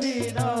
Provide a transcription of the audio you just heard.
Medina